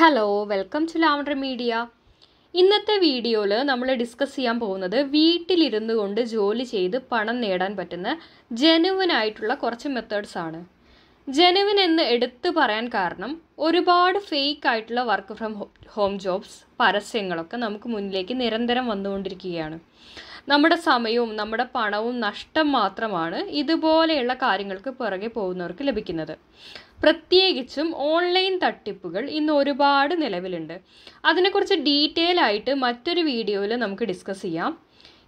Hello welcome to lavender media ഇന്നത്തെ വീഡിയോയിൽ നമ്മൾ ഡിസ്കസ് ചെയ്യാൻ പോകുന്നത് വീട്ടിലിരുന്നു കൊണ്ട് ജോലി ചെയ്ത് പണം നേടാൻ പറ്റുന്ന ജനുവനായിട്ടുള്ള കുറച്ച് മെത്തേഡ്സ് ആണ്. ജനുവൻ എന്ന് എടുത്തു പറയാൻ കാരണം ഒരുപാട് ഫേക്ക് ആയിട്ടുള്ള വർക്ക് ഫ്രം ഹോം ജോബ്സ് പരസ്യങ്ങളൊക്കെ നമുക്ക് മുന്നിലേക്ക് നിരന്തരം വന്നുകൊണ്ടിരിക്കുകയാണ്. നമ്മുടെ സമയവും നമ്മുടെ പണവും നഷ്ടം മാത്രമാണ് ഇതുപോലെയുള്ള കാര്യങ്ങൾക്ക് പുറകെ പോകുന്നവർക്ക് ലഭിക്കുന്നത്. പ്രത്യേകിച്ചും ഓൺലൈൻ തട്ടിപ്പുകൾ ഇന്ന് ഒരുപാട് നിലവിലുണ്ട്. അതിനെക്കുറിച്ച് ഡീറ്റെയിൽ ആയിട്ട് മറ്റൊരു വീഡിയോയിൽ നമുക്ക് ഡിസ്കസ് ചെയ്യാം.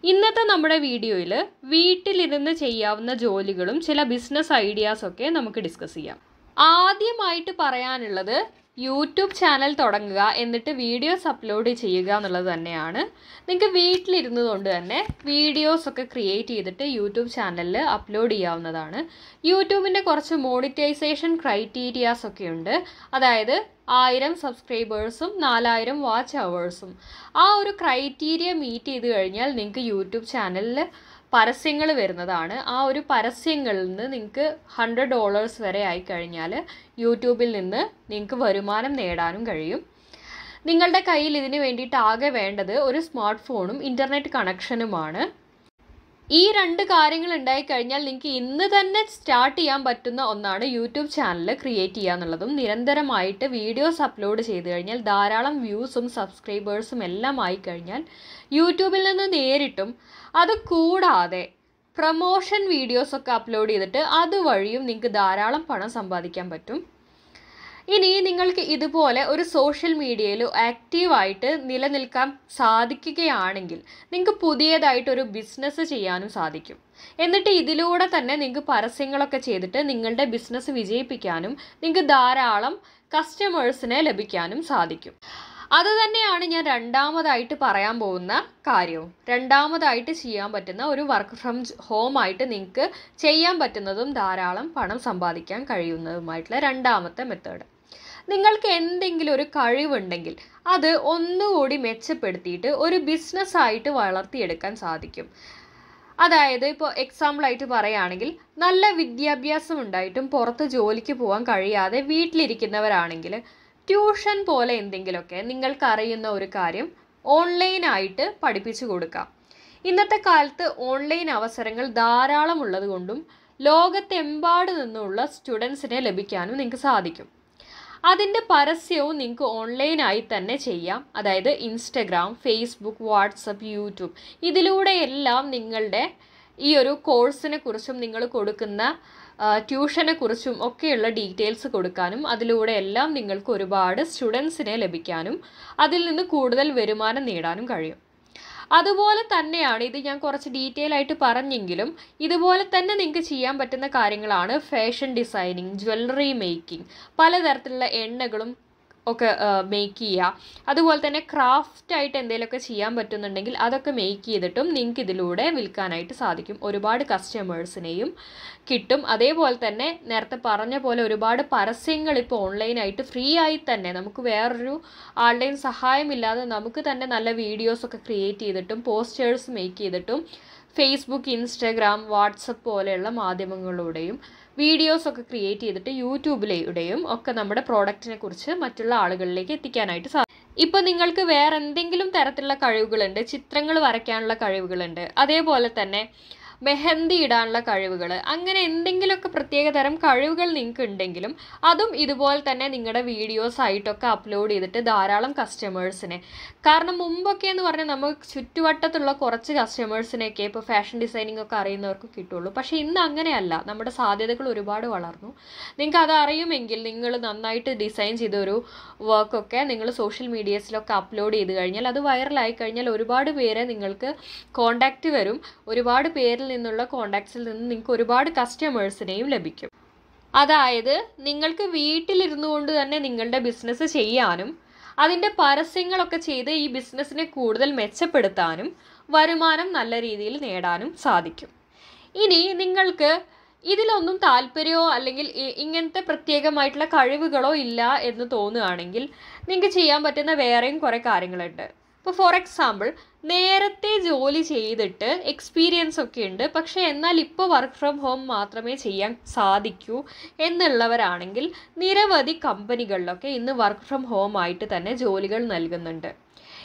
ഇന്നത്തെ നമ്മുടെ വീഡിയോയിൽ വീട്ടിലിരുന്ന് ചെയ്യാവുന്ന ജോലികളും ചില ബിസിനസ് ഐഡിയാസൊക്കെ നമുക്ക് ഡിസ്കസ് ചെയ്യാം. ആദ്യമായിട്ട് പറയാനുള്ളത് യൂട്യൂബ് ചാനൽ തുടങ്ങുക എന്നിട്ട് വീഡിയോസ് അപ്ലോഡ് ചെയ്യുക എന്നുള്ളത് തന്നെയാണ്. നിങ്ങൾക്ക് വീട്ടിലിരുന്നു കൊണ്ട് തന്നെ വീഡിയോസ് ഒക്കെ ക്രിയേറ്റ് ചെയ്തിട്ട് യൂട്യൂബ് ചാനലിൽ അപ്ലോഡ് ചെയ്യാവുന്നതാണ്. യൂട്യൂബിന്റെ കുറച്ച് മോണിറ്റൈസേഷൻ ക്രൈറ്റീരിയാസ് ഒക്കെ ഉണ്ട്. അതായത് ആയിരം സബ്സ്ക്രൈബേഴ്സും നാലായിരം വാച്ച് അവേഴ്സും ആ ഒരു ക്രൈറ്റീരിയ മീറ്റ് ചെയ്ത് കഴിഞ്ഞാൽ നിങ്ങൾക്ക് യൂട്യൂബ് ചാനലിൽ പരസ്യങ്ങൾ വരുന്നതാണ്. ആ ഒരു പരസ്യങ്ങളിൽ നിന്ന് നിങ്ങൾക്ക് ഹൺഡ്രഡ് ഡോളേഴ്സ് വരെ ആയി കഴിഞ്ഞാൽ യൂട്യൂബിൽ നിന്ന് നിങ്ങൾക്ക് വരുമാനം നേടാനും കഴിയും. നിങ്ങളുടെ കയ്യിൽ ഇതിന് വേണ്ടിയിട്ട് ആകെ വേണ്ടത് ഒരു സ്മാർട്ട് ഫോണും ഇന്റർനെറ്റ് കണക്ഷനുമാണ് ഈ രണ്ട് കാര്യങ്ങൾ ഉണ്ടായി കഴിഞ്ഞാൽ നിങ്ങൾക്ക് ഇന്ന് തന്നെ സ്റ്റാർട്ട് ചെയ്യാൻ പറ്റുന്ന ഒന്നാണ് യൂട്യൂബ് ചാനൽ ക്രിയേറ്റ് ചെയ്യുക എന്നുള്ളതും നിരന്തരമായിട്ട് വീഡിയോസ് അപ്ലോഡ് ചെയ്ത് കഴിഞ്ഞാൽ ധാരാളം വ്യൂസും സബ്സ്ക്രൈബേഴ്സും എല്ലാം ആയി കഴിഞ്ഞാൽ യൂട്യൂബിൽ നിന്ന് നേരിട്ടും അത് കൂടാതെ പ്രൊമോഷൻ വീഡിയോസൊക്കെ അപ്ലോഡ് ചെയ്തിട്ട് അതുവഴിയും നിങ്ങൾക്ക് ധാരാളം പണം സമ്പാദിക്കാൻ പറ്റും. ഇനി നിങ്ങൾക്ക് ഇതുപോലെ ഒരു സോഷ്യൽ മീഡിയയിലോ ആക്റ്റീവായിട്ട് നിലനിൽക്കാൻ സാധിക്കുകയാണെങ്കിൽ നിങ്ങൾക്ക് പുതിയതായിട്ടൊരു ബിസിനസ് ചെയ്യാനും സാധിക്കും. എന്നിട്ട് ഇതിലൂടെ തന്നെ നിങ്ങൾക്ക് പരസ്യങ്ങളൊക്കെ ചെയ്തിട്ട് നിങ്ങളുടെ ബിസിനസ് വിജയിപ്പിക്കാനും നിങ്ങൾക്ക് ധാരാളം കസ്റ്റമേഴ്സിനെ ലഭിക്കാനും സാധിക്കും. അതുതന്നെയാണ് ഞാൻ രണ്ടാമതായിട്ട് പറയാൻ പോകുന്ന കാര്യവും. രണ്ടാമതായിട്ട് ചെയ്യാൻ പറ്റുന്ന ഒരു വർക്ക് ഫ്രം ഹോം ആയിട്ട് നിങ്ങൾക്ക് ചെയ്യാൻ പറ്റുന്നതും ധാരാളം പണം സമ്പാദിക്കാൻ കഴിയുന്നതുമായിട്ടുള്ള രണ്ടാമത്തെ മെത്തേഡ് നിങ്ങൾക്ക് എന്തെങ്കിലും ഒരു കഴിവുണ്ടെങ്കിൽ അത് ഒന്നുകൂടി മെച്ചപ്പെടുത്തിയിട്ട് ഒരു ബിസിനസ്സായിട്ട് വളർത്തിയെടുക്കാൻ സാധിക്കും. അതായത് ഇപ്പോൾ എക്സാമ്പിളായിട്ട് പറയുകയാണെങ്കിൽ നല്ല വിദ്യാഭ്യാസം ഉണ്ടായിട്ടും പുറത്ത് ജോലിക്ക് പോകാൻ കഴിയാതെ വീട്ടിലിരിക്കുന്നവരാണെങ്കിൽ ട്യൂഷൻ പോലെ എന്തെങ്കിലുമൊക്കെ നിങ്ങൾക്കറിയുന്ന ഒരു കാര്യം ഓൺലൈനായിട്ട് പഠിപ്പിച്ചു കൊടുക്കാം. ഇന്നത്തെ കാലത്ത് ഓൺലൈൻ അവസരങ്ങൾ ധാരാളം ഉള്ളത് കൊണ്ടും ലോകത്തെമ്പാട് നിന്നുള്ള സ്റ്റുഡൻസിനെ ലഭിക്കാനും നിങ്ങൾക്ക് സാധിക്കും. അതിന്റെ പരസ്യവും നിങ്ങൾക്ക് ഓൺലൈനായി തന്നെ ചെയ്യാം. അതായത് ഇൻസ്റ്റഗ്രാം ഫേസ്ബുക്ക് വാട്സപ്പ് യൂട്യൂബ്. ഇതിലൂടെയെല്ലാം നിങ്ങളുടെ ഈ ഒരു കോഴ്സിനെ കുറിച്ചും നിങ്ങൾ കൊടുക്കുന്ന ട്യൂഷനെ കുറിച്ചും ഒക്കെയുള്ള ഡീറ്റെയിൽസ് കൊടുക്കാനും അതിലൂടെ എല്ലാം നിങ്ങൾക്ക് ഒരുപാട് സ്റ്റുഡൻസിനെ ലഭിക്കാനും അതിൽ നിന്ന് കൂടുതൽ വരുമാനം നേടാനും കഴിയും. അതുപോലെ തന്നെയാണ് ഇത് ഞാൻ കുറച്ച് ഡീറ്റെയിൽ ആയിട്ട് പറഞ്ഞെങ്കിലും ഇതുപോലെ തന്നെ നിങ്ങൾക്ക് ചെയ്യാൻ പറ്റുന്ന കാര്യങ്ങളാണ് ഫാഷൻ ഡിസൈനിങ് ജ്വല്ലറി മേക്കിംഗ് പലതരത്തിലുള്ള എണ്ണകളും ഒക്കെ മേക്ക് ചെയ്യുക അതുപോലെ തന്നെ ക്രാഫ്റ്റ് ആയിട്ട് എന്തെങ്കിലുമൊക്കെ ചെയ്യാൻ പറ്റുന്നുണ്ടെങ്കിൽ അതൊക്കെ മേക്ക് ചെയ്തിട്ടും നിങ്ങൾക്ക് ഇതിലൂടെ വിൽക്കാനായിട്ട് സാധിക്കും. ഒരുപാട് കസ്റ്റമേഴ്സിനെയും കിട്ടും. അതേപോലെ തന്നെ നേരത്തെ പറഞ്ഞ പോലെ ഒരുപാട് പരസ്യങ്ങൾ ഇപ്പോൾ ഓൺലൈനായിട്ട് ഫ്രീ ആയി തന്നെ നമുക്ക് വേറൊരു ആളുടെയും സഹായമില്ലാതെ നമുക്ക് തന്നെ നല്ല വീഡിയോസൊക്കെ ക്രിയേറ്റ് ചെയ്തിട്ടും പോസ്റ്റേഴ്സ് മേക്ക് ചെയ്തിട്ടും ഫേസ്ബുക്ക് ഇൻസ്റ്റാഗ്രാം വാട്സപ്പ് പോലെയുള്ള മാധ്യമങ്ങളിലൂടെയും വീഡിയോസ് ഒക്കെ ക്രിയേറ്റ് ചെയ്തിട്ട് യൂട്യൂബിലൂടെയും ഒക്കെ നമ്മുടെ പ്രോഡക്റ്റിനെ കുറിച്ച് മറ്റുള്ള ആളുകളിലേക്ക് എത്തിക്കാനായിട്ട് സാധിക്കും ഇപ്പൊ നിങ്ങൾക്ക് വേറെ എന്തെങ്കിലും തരത്തിലുള്ള കഴിവുകളുണ്ട് ചിത്രങ്ങൾ വരയ്ക്കാനുള്ള കഴിവുകളുണ്ട് അതേപോലെ തന്നെ മെഹന്തി ഇടാനുള്ള കഴിവുകൾ അങ്ങനെ എന്തെങ്കിലുമൊക്കെ പ്രത്യേക തരം കഴിവുകൾ നിങ്ങൾക്ക് ഉണ്ടെങ്കിലും അതും ഇതുപോലെ തന്നെ നിങ്ങളുടെ വീഡിയോസ് ആയിട്ടൊക്കെ അപ്ലോഡ് ചെയ്തിട്ട് ധാരാളം കസ്റ്റമേഴ്സിനെ കാരണം മുമ്പൊക്കെ എന്ന് പറഞ്ഞാൽ നമുക്ക് ചുറ്റുവട്ടത്തുള്ള കുറച്ച് കസ്റ്റമേഴ്സിനെയൊക്കെ ഇപ്പോൾ ഫാഷൻ ഡിസൈനിങ് ഒക്കെ അറിയുന്നവർക്ക് കിട്ടുള്ളൂ. പക്ഷേ ഇന്ന് അങ്ങനെയല്ല. നമ്മുടെ സാധ്യതകൾ ഒരുപാട് വളർന്നു. നിങ്ങൾക്ക് അത് അറിയുമെങ്കിൽ നിങ്ങൾ നന്നായിട്ട് ഡിസൈൻ ചെയ്തൊരു വർക്കൊക്കെ നിങ്ങൾ സോഷ്യൽ മീഡിയസിലൊക്കെ അപ്ലോഡ് ചെയ്ത് കഴിഞ്ഞാൽ അത് വൈറലായി കഴിഞ്ഞാൽ ഒരുപാട് പേരെ നിങ്ങൾക്ക് കോണ്ടാക്റ്റ് വരും. ഒരുപാട് പേരിൽ നിന്നുള്ള കോണ്ടാക്ട്സിൽ നിന്ന് നിങ്ങൾക്ക് ഒരുപാട് കസ്റ്റമേഴ്സിനെയും ലഭിക്കും. അതായത് നിങ്ങൾക്ക് വീട്ടിലിരുന്നു കൊണ്ട് തന്നെ നിങ്ങളുടെ ബിസിനസ് ചെയ്യാനും അതിന്റെ പരസ്യങ്ങളൊക്കെ ചെയ്ത് ഈ ബിസിനസ്സിനെ കൂടുതൽ മെച്ചപ്പെടുത്താനും വരുമാനം നല്ല രീതിയിൽ നേടാനും സാധിക്കും. ഇനി നിങ്ങൾക്ക് ഇതിലൊന്നും താല്പര്യമോ അല്ലെങ്കിൽ ഇങ്ങനത്തെ പ്രത്യേകമായിട്ടുള്ള കഴിവുകളോ ഇല്ല എന്ന് തോന്നുകയാണെങ്കിൽ നിങ്ങൾക്ക് ചെയ്യാൻ പറ്റുന്ന വേറെയും കുറേ കാര്യങ്ങളുണ്ട്. ഇപ്പോൾ ഫോർ എക്സാമ്പിൾ നേരത്തെ ജോലി ചെയ്തിട്ട് എക്സ്പീരിയൻസ് ഒക്കെ ഉണ്ട്. പക്ഷേ എന്നാൽ ഇപ്പോൾ വർക്ക് ഫ്രം ഹോം മാത്രമേ ചെയ്യാൻ സാധിക്കൂ എന്നുള്ളവരാണെങ്കിൽ നിരവധി കമ്പനികളിലൊക്കെ ഇന്ന് വർക്ക് ഫ്രം ഹോം ആയിട്ട് തന്നെ ജോലികൾ നൽകുന്നുണ്ട്.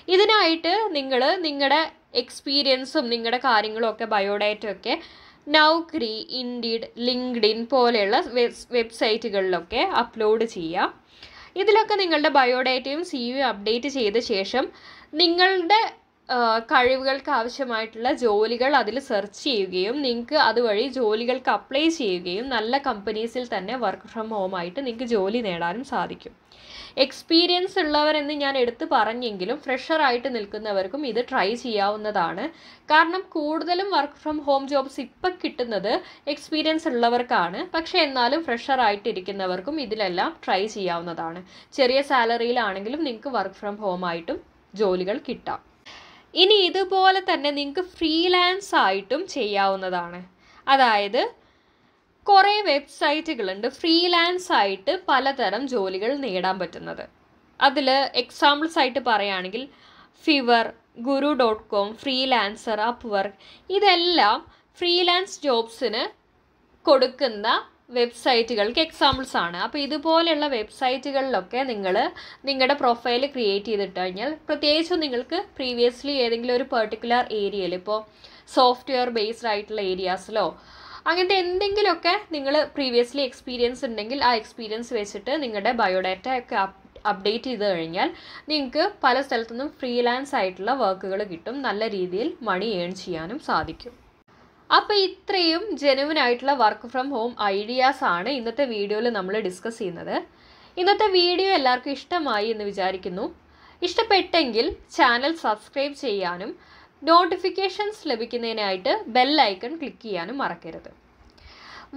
ഇതിനായിട്ട് നിങ്ങൾ നിങ്ങളുടെ എക്സ്പീരിയൻസും നിങ്ങളുടെ കാര്യങ്ങളും ഒക്കെ നൗ ഒക്കെ നൗക്രി ഇൻഡീഡ് ലിങ്ക്ഡിൻ പോലെയുള്ള വെബ്സൈറ്റുകളിലൊക്കെ അപ്ലോഡ് ചെയ്യാം. ഇതിലൊക്കെ നിങ്ങളുടെ ബയോഡേറ്റയും സി യു അപ്ഡേറ്റ് ചെയ്ത ശേഷം നിങ്ങളുടെ കഴിവുകൾക്ക് ആവശ്യമായിട്ടുള്ള ജോലികൾ അതിൽ സെർച്ച് ചെയ്യുകയും നിങ്ങൾക്ക് അതുവഴി ജോലികൾക്ക് അപ്ലൈ ചെയ്യുകയും നല്ല കമ്പനീസിൽ തന്നെ വർക്ക് ഫ്രം ഹോം ആയിട്ട് നിങ്ങൾക്ക് ജോലി നേടാനും സാധിക്കും. എക്സ്പീരിയൻസ് ഉള്ളവരെന്ന് ഞാൻ എടുത്തു പറഞ്ഞെങ്കിലും ഫ്രഷറായിട്ട് നിൽക്കുന്നവർക്കും ഇത് ട്രൈ ചെയ്യാവുന്നതാണ്. കാരണം കൂടുതലും വർക്ക് ഫ്രം ഹോം ജോബ്സ് ഇപ്പം കിട്ടുന്നത് എക്സ്പീരിയൻസ് ഉള്ളവർക്കാണ്. പക്ഷേ എന്നാലും ഫ്രഷറായിട്ട് ഇരിക്കുന്നവർക്കും ഇതിലെല്ലാം ട്രൈ ചെയ്യാവുന്നതാണ്. ചെറിയ സാലറിയിലാണെങ്കിലും നിങ്ങൾക്ക് വർക്ക് ഫ്രം ഹോം ആയിട്ടും ജോലികൾ കിട്ടാം. ഇനി ഇതുപോലെ തന്നെ നിങ്ങൾക്ക് ഫ്രീലാൻസ് ആയിട്ടും ചെയ്യാവുന്നതാണ്. അതായത് കുറേ വെബ്സൈറ്റുകളുണ്ട് ഫ്രീലാൻസ് ആയിട്ട് പലതരം ജോലികൾ നേടാൻ പറ്റുന്നത്. അതിൽ എക്സാമ്പിൾസ് ആയിട്ട് പറയുകയാണെങ്കിൽ Fiverr Guru dot com freelancer Upwork ഇതെല്ലാം ഫ്രീലാൻസ് ജോബ്സിന് കൊടുക്കുന്ന വെബ്സൈറ്റുകൾക്ക് എക്സാമ്പിൾസ് ആണ്. അപ്പോൾ ഇതുപോലെയുള്ള വെബ്സൈറ്റുകളിലൊക്കെ നിങ്ങൾ നിങ്ങളുടെ പ്രൊഫൈൽ ക്രിയേറ്റ് ചെയ്തിട്ട് കഴിഞ്ഞാൽ പ്രത്യേകിച്ചും നിങ്ങൾക്ക് പ്രീവിയസ്ലി ഏതെങ്കിലും ഒരു പെർട്ടിക്കുലർ ഏരിയയിൽ ഇപ്പോൾ സോഫ്റ്റ്വെയർ ബേസ്ഡ് ആയിട്ടുള്ള ഏരിയാസിലോ അങ്ങനത്തെ എന്തെങ്കിലുമൊക്കെ നിങ്ങൾ പ്രീവിയസ്ലി എക്സ്പീരിയൻസ് ഉണ്ടെങ്കിൽ ആ എക്സ്പീരിയൻസ് വെച്ചിട്ട് നിങ്ങളുടെ ബയോഡാറ്റ ഒക്കെ അപ്ഡേറ്റ് ചെയ്ത് കഴിഞ്ഞാൽ നിങ്ങൾക്ക് പല സ്ഥലത്തുനിന്നും ഫ്രീലാൻസ് ആയിട്ടുള്ള വർക്കുകൾ കിട്ടും. നല്ല രീതിയിൽ മണി ഏൺ ചെയ്യാനും സാധിക്കും. അപ്പോൾ ഇത്രയും ജെനുവിൻ ആയിട്ടുള്ള വർക്ക് ഫ്രം ഹോം ഐഡിയാസ് ആണ് ഇന്നത്തെ വീഡിയോയിൽ നമ്മൾ ഡിസ്കസ് ചെയ്യുന്നത്. ഇന്നത്തെ വീഡിയോ എല്ലാവർക്കും ഇഷ്ടമായി എന്ന് വിചാരിക്കുന്നു. ഇഷ്ടപ്പെട്ടെങ്കിൽ ചാനൽ സബ്സ്ക്രൈബ് ചെയ്യാനും നോട്ടിഫിക്കേഷൻസ് ലഭിക്കുന്നതിനായിട്ട് ബെല്ലൈക്കൺ ക്ലിക്ക് ചെയ്യാനും മറക്കരുത്.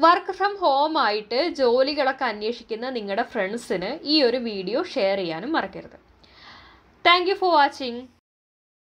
വർക്ക് ഫ്രം ഹോം ആയിട്ട് ജോലികളൊക്കെ അന്വേഷിക്കുന്ന നിങ്ങളുടെ ഫ്രണ്ട്സിന് ഈ ഒരു വീഡിയോ ഷെയർ ചെയ്യാനും മറക്കരുത്. Thank for watching